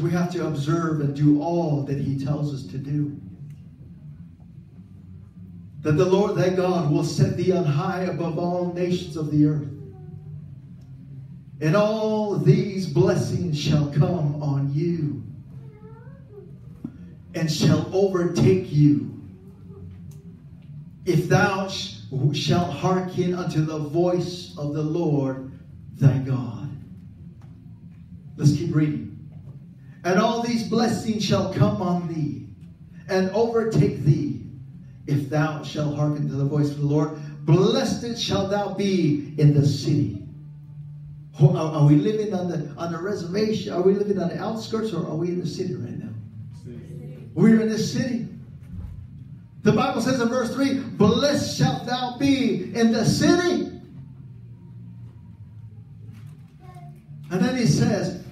we have to observe and do all that he tells us to do. That the Lord thy God will set thee on high above all nations of the earth. And all these blessings shall come on you and shall overtake you if thou shalt hearken unto the voice of the Lord thy God. Let's keep reading. And all these blessings shall come on thee and overtake thee if thou shalt hearken to the voice of the Lord. Blessed shalt thou be in the city. Are we living on the on the reservation? Are we living on the outskirts or are we in the city right now? City. We're in the city. The Bible says in verse 3, Blessed shalt thou be in the city. And then he says,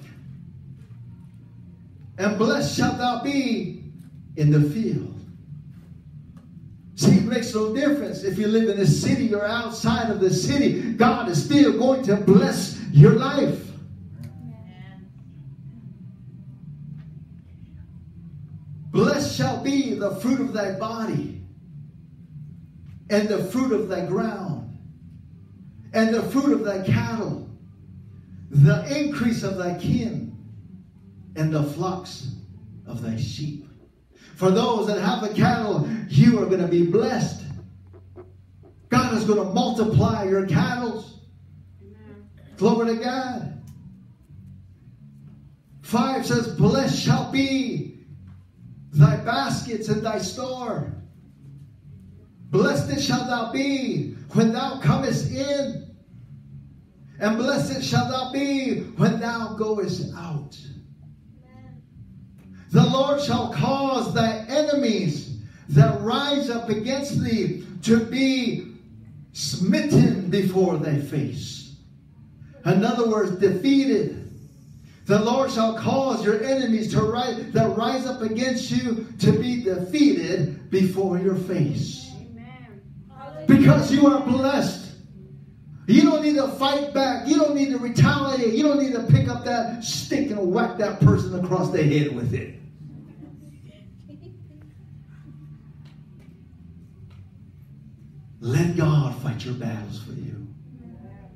and blessed shalt thou be in the field. See, it makes no difference if you live in the city or outside of the city. God is still going to bless your life. Blessed shall be the fruit of thy body, and the fruit of thy ground, and the fruit of thy cattle, the increase of thy kin and the flocks of thy sheep. For those that have the cattle, you are going to be blessed. God is going to multiply your cattle. Glory to God. Five says, Blessed shall be thy baskets and thy store. Blessed shalt thou be when thou comest in, and blessed shalt thou be when thou goest out. The Lord shall cause thy enemies that rise up against thee to be smitten before thy face. In other words, defeated. The Lord shall cause your enemies to rise, that rise up against you to be defeated before your face. Because you are blessed. You don't need to fight back. You don't need to retaliate. You don't need to pick up that stick and whack that person across the head with it. Let God fight your battles for you. Amen.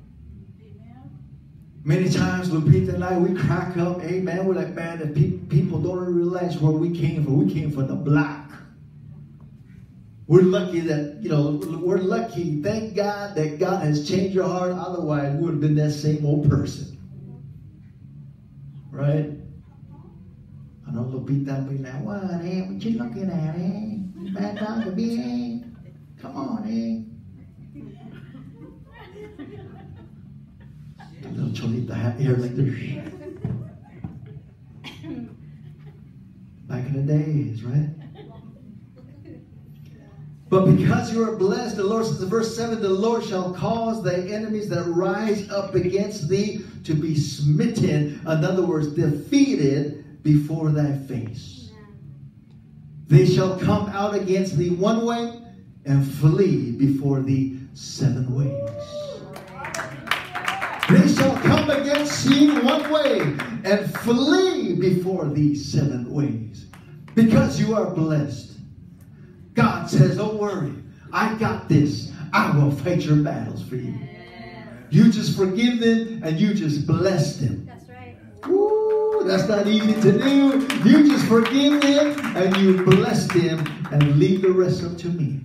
Many times, Lupita and I, we crack up. Amen. We're like, man, if pe- people don't realize where we came from. We came from the black. We're lucky that, you know, we're lucky. Thank God that God has changed your heart. Otherwise, we would have been that same old person. Right? I know Lupita be like, what, eh? What you looking at, eh? Bad dog be, eh? Come on, eh? The little cholita hair like this. Back in the days, right? But because you are blessed, the Lord says in verse 7 the Lord shall cause thy enemies that rise up against thee to be smitten, in other words, defeated before thy face. They shall come out against thee one way and flee before the seven ways. They shall come against thee one way and flee before thee seven ways. Because you are blessed. God says, Don't worry, I got this. I will fight your battles for you. You just forgive them and you just bless them. That's right. Ooh, that's not easy to do. You just forgive them and you bless them and leave the rest up to me.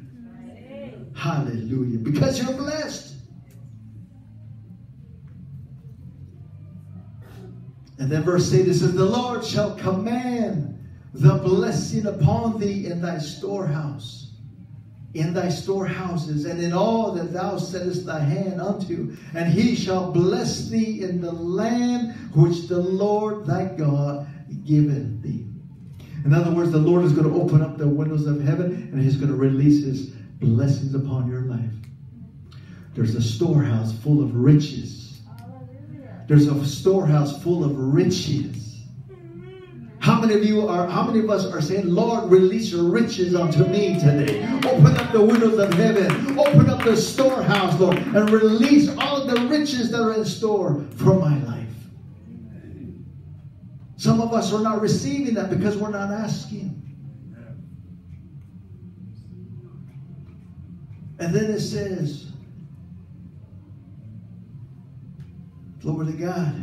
Hallelujah. Because you're blessed. And then verse 8 it says, The Lord shall command the blessing upon thee in thy storehouse, in thy storehouses, and in all that thou settest thy hand unto. And he shall bless thee in the land which the Lord thy God giveth thee. In other words, the Lord is going to open up the windows of heaven and he's going to release his blessings upon your life. There's a storehouse full of riches. There's a storehouse full of riches. How many of you are, how many of us are saying, Lord, release your riches unto me today? Open up the windows of heaven. Open up the storehouse, Lord, and release all of the riches that are in store for my life. Some of us are not receiving that because we're not asking. And then it says, Glory to God.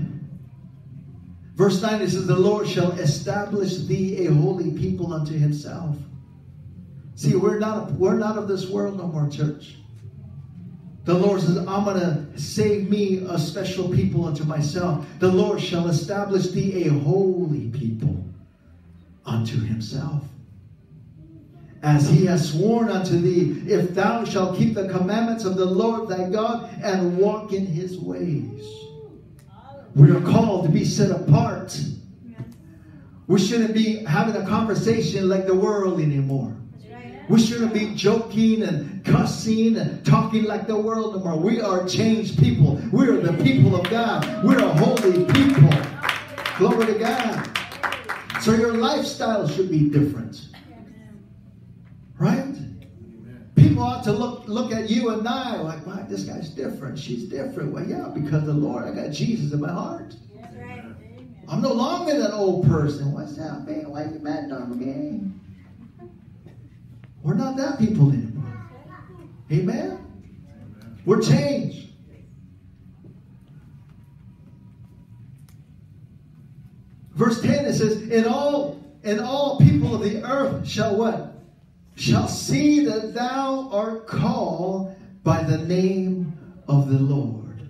Verse 9 it says, The Lord shall establish thee a holy people unto himself. See, we're not, we're not of this world no more, church. The Lord says, I'm going to save me a special people unto myself. The Lord shall establish thee a holy people unto himself. As he has sworn unto thee, if thou shalt keep the commandments of the Lord thy God and walk in his ways. We are called to be set apart. We shouldn't be having a conversation like the world anymore. We shouldn't be joking and cussing and talking like the world no more. We are changed people. We are the people of God. We're a holy people. Glory to God. So your lifestyle should be different. Right? People ought to look look at you and I like, wow, this guy's different. She's different. Well, yeah, because the Lord, I got Jesus in my heart. I'm no longer that old person. What's up, man? Why you mad on me? We're not that people anymore. Amen? We're changed. Verse 10 it says, "In all and all people of the earth shall what? Shall see that thou art called by the name of the Lord."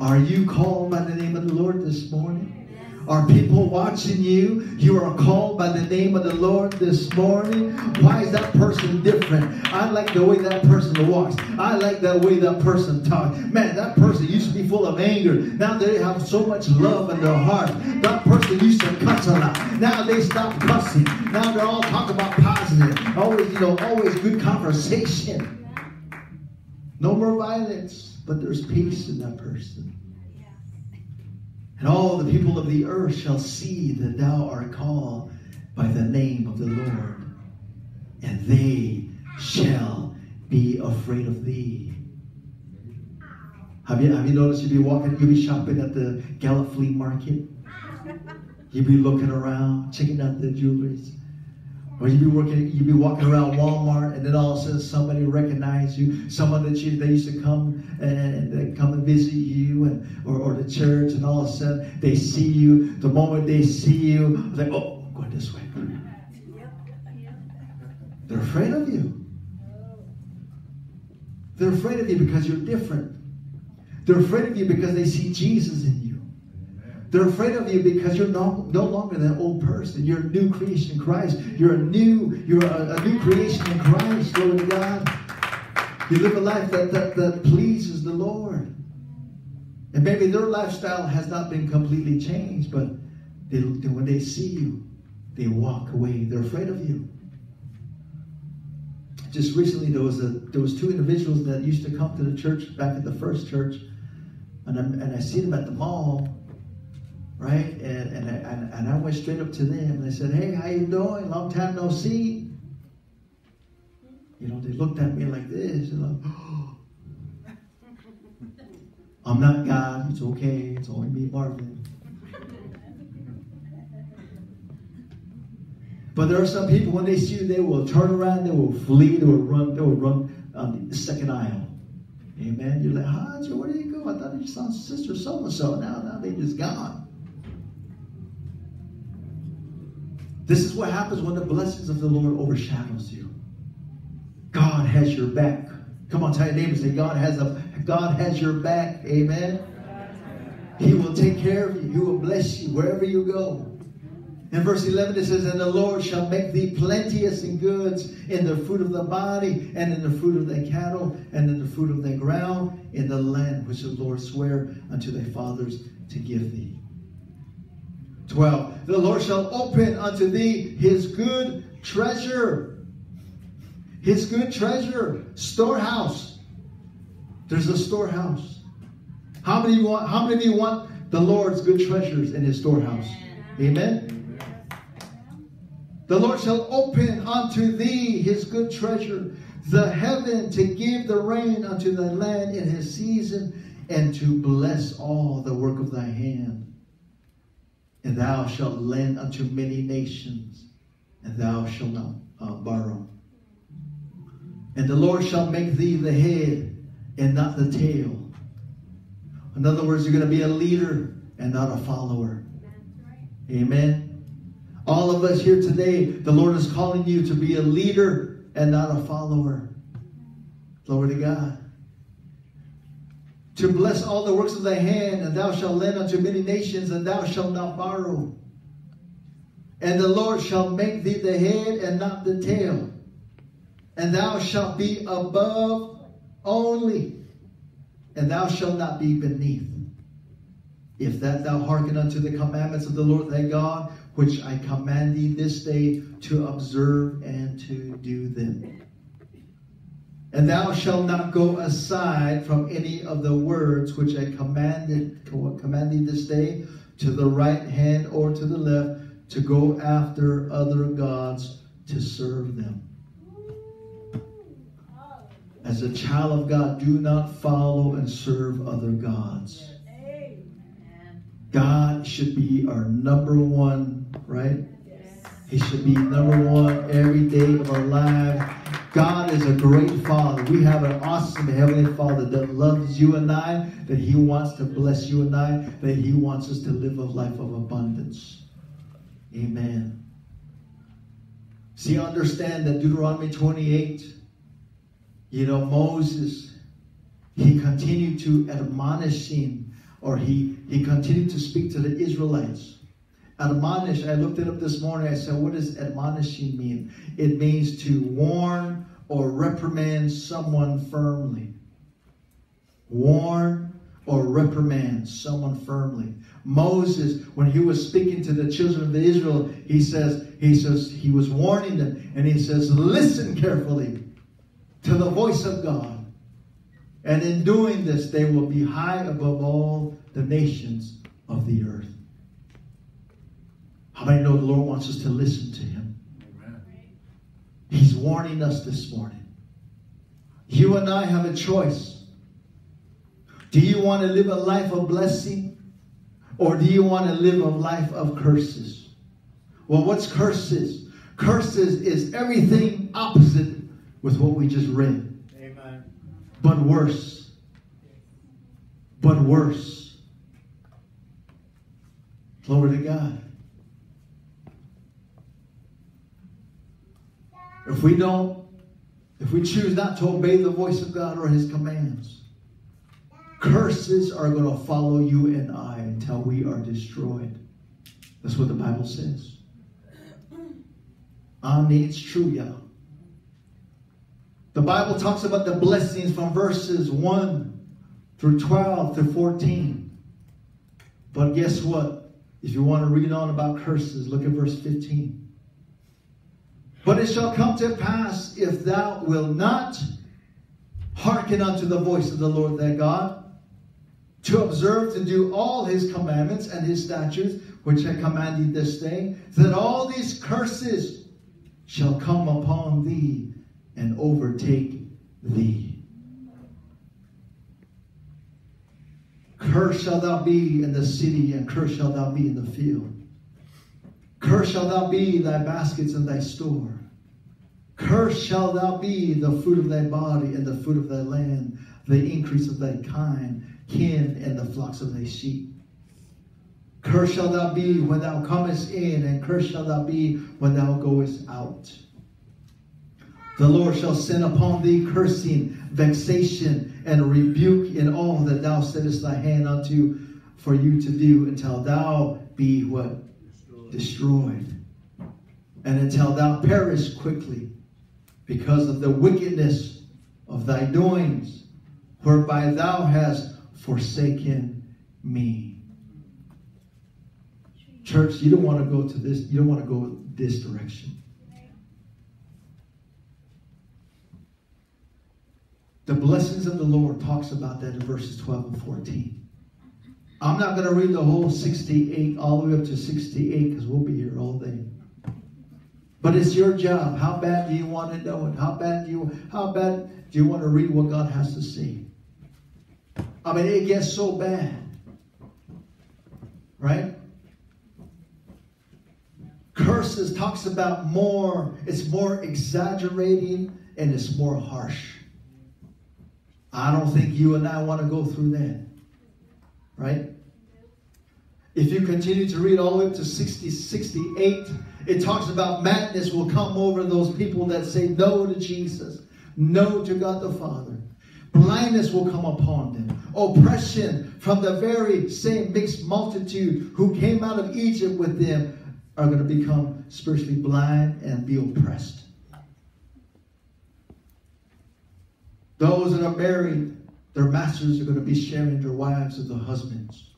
Are you called by the name of the Lord this morning? Are people watching you? You are called by the name of the Lord this morning. Why is that person different? I like the way that person walks. I like the way that person talks. Man, that person used to be full of anger. Now they have so much love in their heart. That person used to cuss a lot. Now they stop cussing. Now they're all talking about positive. Always, you know, always good conversation. No more violence, but there's peace in that person. And all the people of the earth shall see that thou art called by the name of the Lord, and they shall be afraid of thee. Have you, have you noticed you'll be walking, you'll be shopping at the Gallup Flea Market? You'll be looking around, checking out the jewelries. Or you be working, you be walking around Walmart, and then all of a sudden somebody recognize you, someone that you they used to come and, and come and visit you, and or, or the church, and all of a sudden they see you. The moment they see you, they like, oh, I'm going this way. They're afraid of you. They're afraid of you because you're different. They're afraid of you because they see Jesus in you. They're afraid of you because you're no, no longer that old person. You're a new creation in Christ. You're a new, you're a, a new creation in Christ. Glory to God. You live a life that, that, that pleases the Lord. And maybe their lifestyle has not been completely changed, but they, when they see you, they walk away. They're afraid of you. Just recently, there was a there was two individuals that used to come to the church back at the first church, and I, and I see them at the mall, right? And, and, I, and, and I went straight up to them and I said, hey, how you doing? Long time no see. You know, they looked at me like this. And like, oh. I'm not God. It's okay. It's only me, Marvin. But there are some people, when they see you, they will turn around, they will flee, they will run, they will run on the second aisle. Amen. You're like, huh, where did you go? I thought you saw sister so and so. Now, now they just gone. This is what happens when the blessings of the Lord overshadows you. God has your back. Come on, tell your neighbor, say, God has a God has your back. Amen. He will take care of you. He will bless you wherever you go. In verse 11 it says, And the Lord shall make thee plenteous in goods, in the fruit of the body, and in the fruit of thy cattle, and in the fruit of thy ground, in the land which the Lord sware unto thy fathers to give thee. 12. The Lord shall open unto thee his good treasure. His good treasure. Storehouse. There's a storehouse. How many want how many of you want the Lord's good treasures in his storehouse? Amen. The Lord shall open unto thee his good treasure, the heaven to give the rain unto thy land in his season, and to bless all the work of thy hand. And thou shalt lend unto many nations, and thou shalt not uh, borrow. And the Lord shall make thee the head and not the tail. In other words, you're going to be a leader and not a follower. Amen. All of us here today, the Lord is calling you to be a leader and not a follower. Glory to God. To bless all the works of thy hand, and thou shalt lend unto many nations, and thou shalt not borrow. And the Lord shall make thee the head and not the tail. And thou shalt be above only, and thou shalt not be beneath. If that thou hearken unto the commandments of the Lord thy God, which I command thee this day to observe and to do them. And thou shalt not go aside from any of the words which I commanded command thee this day to the right hand or to the left to go after other gods to serve them. As a child of God, do not follow and serve other gods. God should be our number one, right? He should be number one every day of our lives. God is a great Father. We have an awesome Heavenly Father that loves you and I, that He wants to bless you and I, that He wants us to live a life of abundance. Amen. See, understand that Deuteronomy 28, you know, Moses, he continued to admonish him, or he, he continued to speak to the Israelites Admonish, I looked it up this morning. I said, what does admonishing mean? It means to warn or reprimand someone firmly. Warn or reprimand someone firmly. Moses, when he was speaking to the children of Israel, he says, he says, he was warning them, and he says, listen carefully to the voice of God. And in doing this, they will be high above all the nations of the earth. How many know the Lord wants us to listen to him? Amen. He's warning us this morning. You and I have a choice. Do you want to live a life of blessing? Or do you want to live a life of curses? Well, what's curses? Curses is everything opposite with what we just read. Amen. But worse. But worse. Glory to God. If we don't, if we choose not to obey the voice of God or his commands, curses are going to follow you and I until we are destroyed. That's what the Bible says. I mean, it's true, y'all. The Bible talks about the blessings from verses 1 through 12 to 14. But guess what? If you want to read on about curses, look at verse 15. But it shall come to pass if thou wilt not hearken unto the voice of the Lord thy God, to observe to do all his commandments and his statutes, which I command thee this day, that all these curses shall come upon thee and overtake thee. Cursed shall thou be in the city, and cursed shall thou be in the field. Cursed shall thou be thy baskets and thy store. Cursed shall thou be the fruit of thy body and the fruit of thy land, the increase of thy kind, kin, and the flocks of thy sheep. Cursed shall thou be when thou comest in, and cursed shall thou be when thou goest out. The Lord shall send upon thee cursing, vexation, and rebuke in all that thou settest thy hand unto for you to do until thou be what? Destroyed. And until thou perish quickly because of the wickedness of thy doings, whereby thou hast forsaken me. Church, you don't want to go to this, you don't want to go this direction. The blessings of the Lord talks about that in verses 12 and 14. I'm not going to read the whole 68 all the way up to 68 because we'll be here all day. But it's your job. How bad do you want to know it? How bad do you how bad do you want to read what God has to say? I mean, it gets so bad. Right? curses talks about more, it's more exaggerating and it's more harsh. I don't think you and I want to go through that. Right? If you continue to read all the way up to 60, 68, it talks about madness will come over those people that say no to Jesus, no to God the Father. Blindness will come upon them. Oppression from the very same mixed multitude who came out of Egypt with them are going to become spiritually blind and be oppressed. Those that are married, their masters are going to be sharing their wives with the husbands.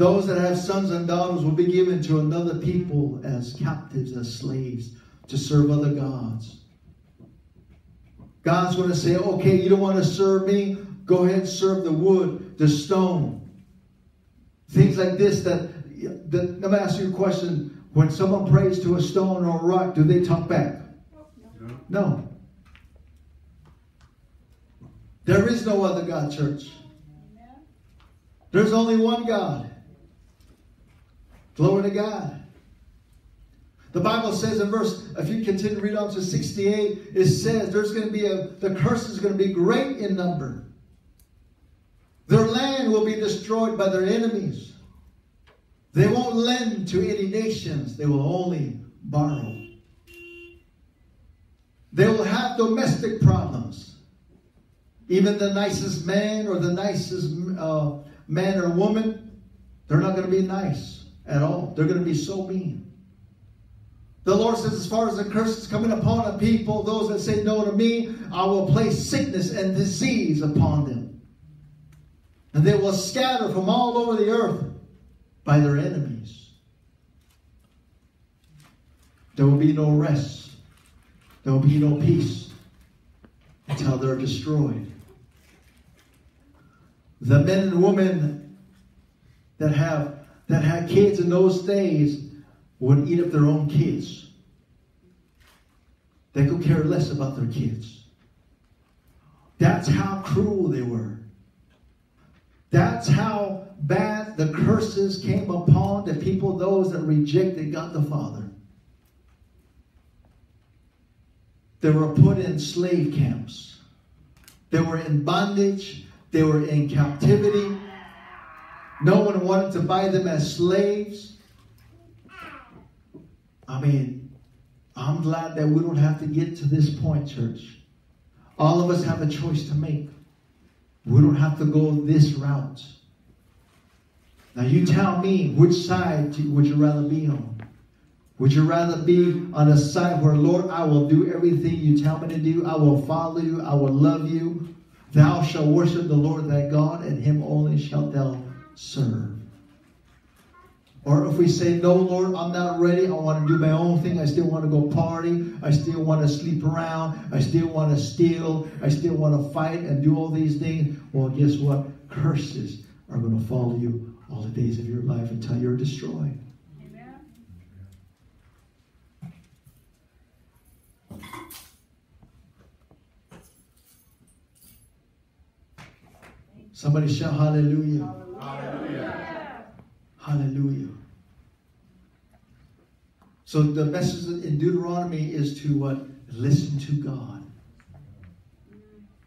Those that have sons and daughters will be given to another people as captives, as slaves, to serve other gods. God's going to say, okay, you don't want to serve me? Go ahead and serve the wood, the stone. Things like this that, that let me ask you a question. When someone prays to a stone or a rock, do they talk back? No. no. There is no other God, church. There's only one God. Glory to God. The Bible says in verse, if you continue to read on to 68, it says there's going to be a, the curse is going to be great in number. Their land will be destroyed by their enemies. They won't lend to any nations, they will only borrow. They will have domestic problems. Even the nicest man or the nicest uh, man or woman, they're not going to be nice at all. They're going to be so mean. The Lord says, as far as the curse is coming upon a people, those that say no to me, I will place sickness and disease upon them. And they will scatter from all over the earth by their enemies. There will be no rest. There will be no peace until they're destroyed. The men and women that have that had kids in those days would eat up their own kids. They could care less about their kids. That's how cruel they were. That's how bad the curses came upon the people, those that rejected God the Father. They were put in slave camps. They were in bondage. They were in captivity. No one wanted to buy them as slaves. I mean, I'm glad that we don't have to get to this point, church. All of us have a choice to make. We don't have to go this route. Now, you tell me which side would you rather be on? Would you rather be on a side where, Lord, I will do everything you tell me to do? I will follow you. I will love you. Thou shalt worship the Lord thy God, and him only shalt thou serve. Or if we say, No, Lord, I'm not ready. I want to do my own thing. I still want to go party. I still want to sleep around. I still want to steal. I still want to fight and do all these things. Well, guess what? Curses are going to follow you all the days of your life until you're destroyed. Amen. Somebody shout hallelujah. Hallelujah. Hallelujah. Hallelujah. So the message in Deuteronomy is to what? Listen to God.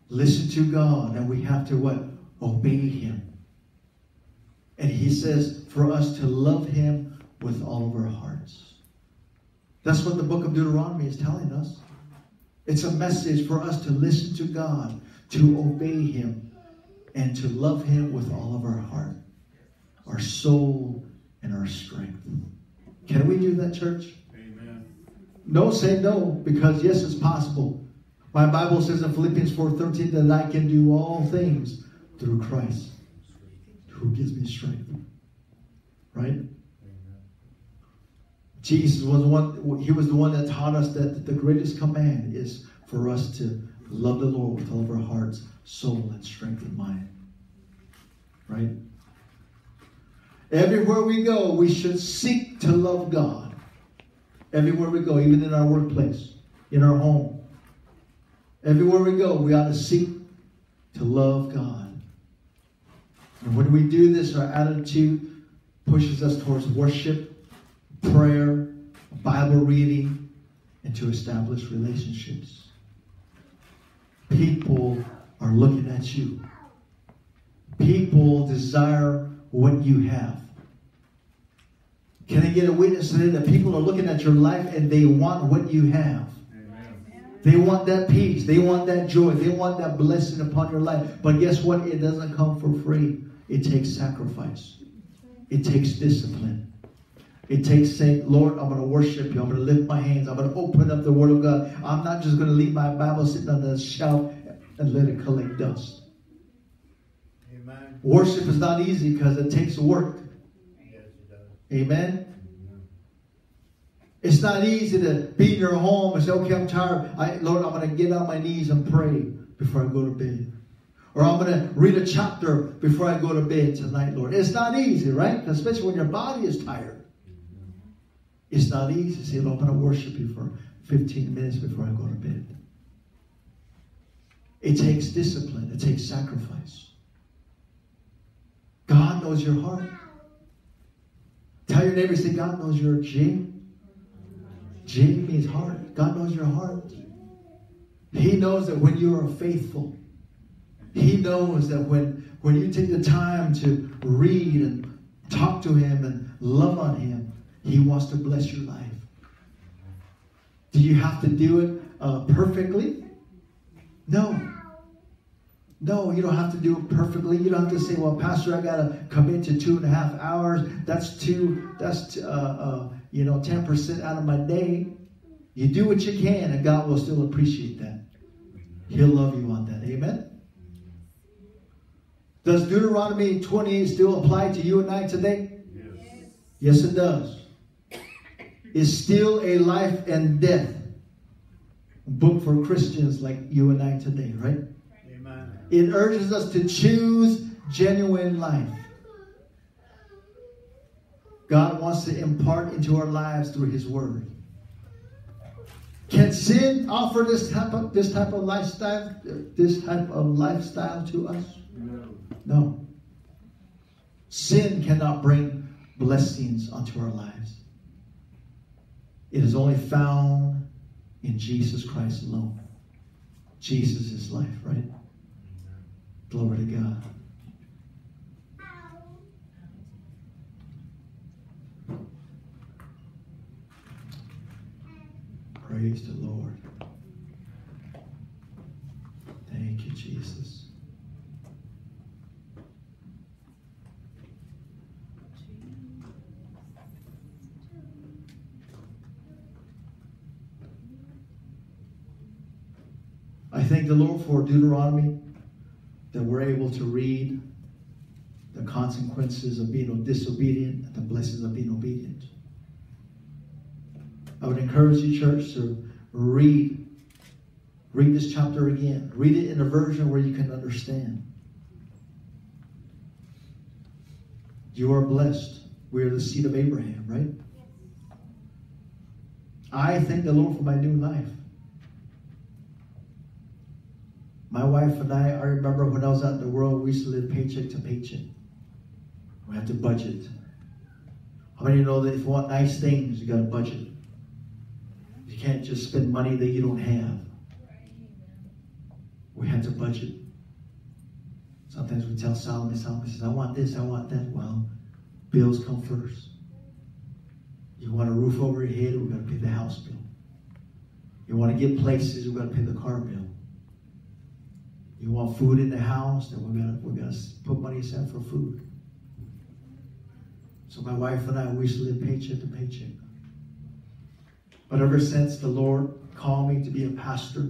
Listen to God. And we have to what? Obey Him. And He says for us to love Him with all of our hearts. That's what the book of Deuteronomy is telling us. It's a message for us to listen to God, to obey Him, and to love Him with all of our heart our soul, and our strength. Can we do that, church? Amen. No, say no, because yes, it's possible. My Bible says in Philippians 4:13 that I can do all things through Christ who gives me strength. Right? Jesus was the one, he was the one that taught us that the greatest command is for us to love the Lord with all of our hearts, soul, and strength of mind. Right? Everywhere we go, we should seek to love God. Everywhere we go, even in our workplace, in our home. Everywhere we go, we ought to seek to love God. And when we do this, our attitude pushes us towards worship, prayer, Bible reading, and to establish relationships. People are looking at you. People desire what you have. Can I get a witness today that people are looking at your life and they want what you have? They want that peace. They want that joy. They want that blessing upon your life. But guess what? It doesn't come for free. It takes sacrifice. It takes discipline. It takes saying, Lord, I'm going to worship you. I'm going to lift my hands. I'm going to open up the Word of God. I'm not just going to leave my Bible sitting on the shelf and let it collect dust. Amen. Worship is not easy because it takes work. Yes, it. Amen. It's not easy to be in your home and say, okay, I'm tired. I, Lord, I'm going to get on my knees and pray before I go to bed. Or I'm going to read a chapter before I go to bed tonight, Lord. It's not easy, right? Especially when your body is tired. It's not easy to say, Lord, I'm going to worship you for 15 minutes before I go to bed. It takes discipline. It takes sacrifice. God knows your heart. Tell your neighbor, say, God knows your J. J means heart. God knows your heart. He knows that when you are faithful, He knows that when, when you take the time to read and talk to Him and love on Him, He wants to bless your life. Do you have to do it uh, perfectly? No. No, you don't have to do it perfectly. You don't have to say, "Well, Pastor, I got to commit to two and a half hours. That's two. That's uh, uh, you know, ten percent out of my day." You do what you can, and God will still appreciate that. He'll love you on that. Amen. Does Deuteronomy 28 still apply to you and I today? Yes, yes it does. It's still a life and death book for Christians like you and I today, right? Amen. It urges us to choose genuine life. God wants to impart into our lives through His Word. Can sin offer this type of this type of lifestyle, this type of lifestyle to us? No. No. Sin cannot bring blessings onto our lives. It is mm. only found in Jesus Christ alone. Jesus is life, right? Glory to God. Praise the Lord. Thank you, Jesus. I thank the Lord for Deuteronomy that we're able to read the consequences of being disobedient and the blessings of being obedient. I would encourage you, church, to read read this chapter again. Read it in a version where you can understand. You are blessed. We are the seed of Abraham, right? I thank the Lord for my new life. My wife and I, I remember when I was out in the world, we used to live paycheck to paycheck. We had to budget. How many know that if you want nice things, you got to budget? You can't just spend money that you don't have. We had to budget. Sometimes we tell Solomon, Solomon says, I want this, I want that. Well, bills come first. You want a roof over your head, we're going to pay the house bill. You want to get places, we're going to pay the car bill. You want food in the house, then we're gonna we're gonna put money aside for food. So my wife and I we used to live paycheck to paycheck. But ever since the Lord called me to be a pastor,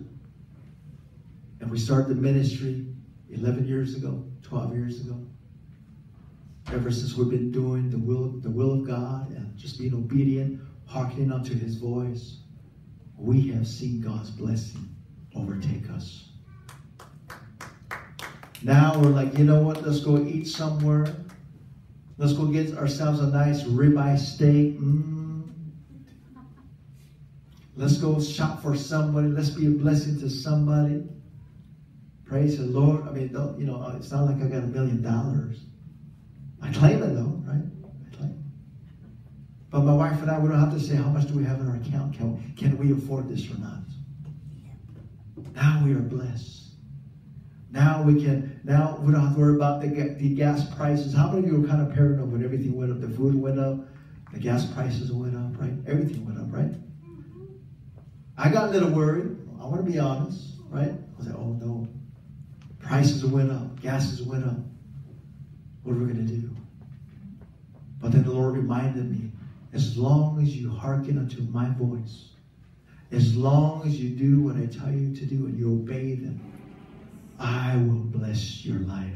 and we started the ministry 11 years ago, 12 years ago. Ever since we've been doing the will, the will of God and just being obedient, hearkening unto his voice, we have seen God's blessing overtake us. Now we're like, you know what? Let's go eat somewhere. Let's go get ourselves a nice ribeye steak. Mm. Let's go shop for somebody. Let's be a blessing to somebody. Praise the Lord. I mean, you know, it's not like I got a million dollars. I claim it though, right? I claim. But my wife and I, we don't have to say how much do we have in our account. Can we afford this or not? Now we are blessed. Now we can, now we don't have to worry about the, the gas prices. How many of you were kind of paranoid when everything went up? The food went up, the gas prices went up, right? Everything went up, right? I got a little worried. I want to be honest, right? I was like, oh no. Prices went up, gases went up. What are we going to do? But then the Lord reminded me as long as you hearken unto my voice, as long as you do what I tell you to do and you obey them, I will bless your life.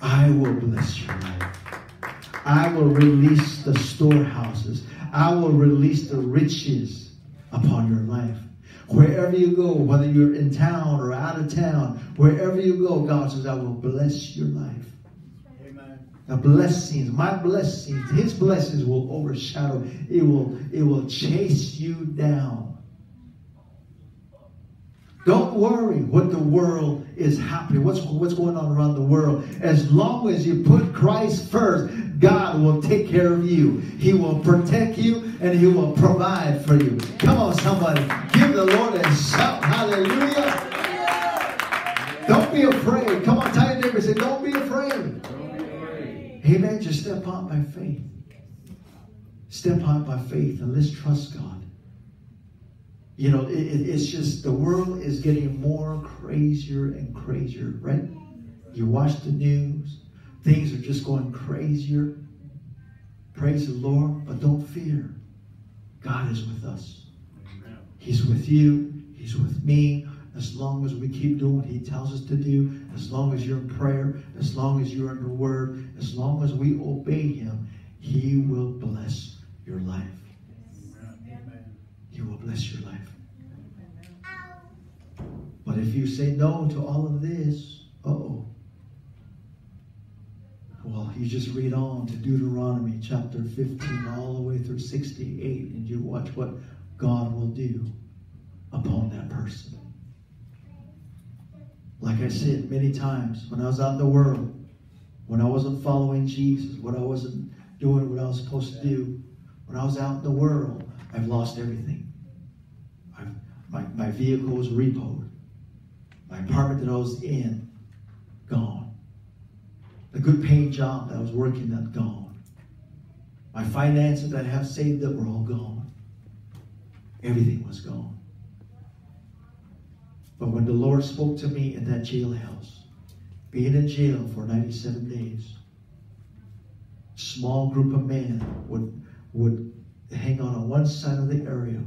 I will bless your life. I will release the storehouses. I will release the riches upon your life. Wherever you go, whether you're in town or out of town, wherever you go, God says, I will bless your life. The blessings, my blessings, his blessings will overshadow. It will, it will chase you down. Don't worry what the world is happening, what's, what's going on around the world. As long as you put Christ first, God will take care of you. He will protect you and He will provide for you. Come on, somebody. Give the Lord a shout. Hallelujah. Don't be afraid. Come on, tell your neighbor, say, don't be afraid. Amen. Just step out by faith. Step out by faith and let's trust God. You know, it, it, it's just the world is getting more crazier and crazier, right? You watch the news, things are just going crazier. Praise the Lord, but don't fear. God is with us. He's with you, He's with me as long as we keep doing what He tells us to do, as long as you're in prayer, as long as you're in the Word, as long as we obey Him, He will bless your life. He will bless your life. But if you say no to all of this, oh. Well, you just read on to Deuteronomy chapter 15 all the way through 68, and you watch what God will do upon that person. Like I said many times, when I was out in the world, when I wasn't following Jesus, when I wasn't doing what I was supposed to do, when I was out in the world, I've lost everything. I've, my, my vehicle was repoed. My apartment that I was in, gone. The good paying job that I was working at, gone. My finances that I have saved up were all gone. Everything was gone. But when the Lord spoke to me in that jailhouse, being in jail for 97 days, small group of men would, would hang on on one side of the area